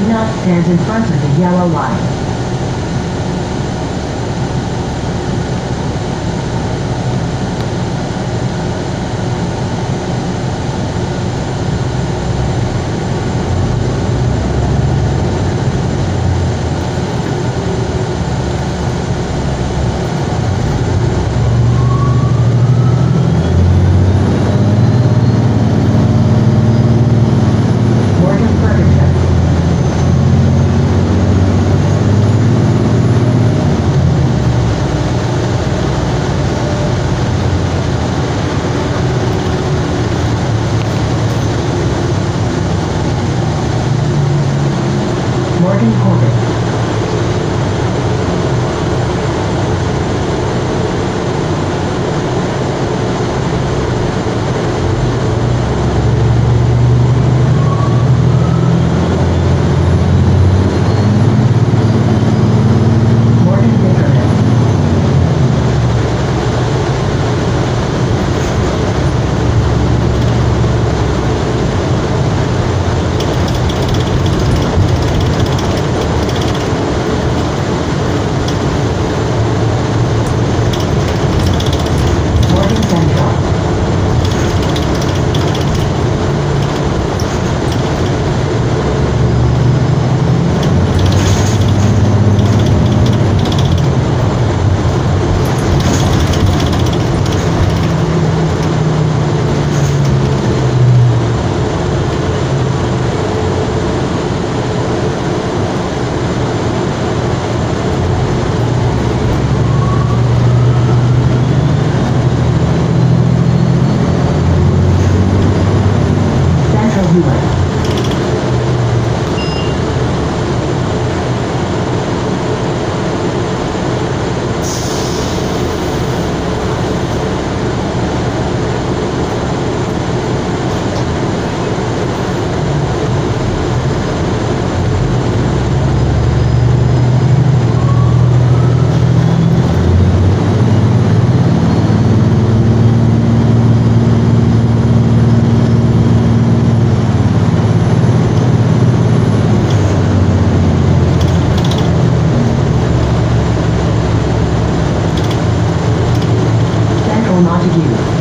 do not stand in front of the yellow line. Martin Porter. như vậy Montague.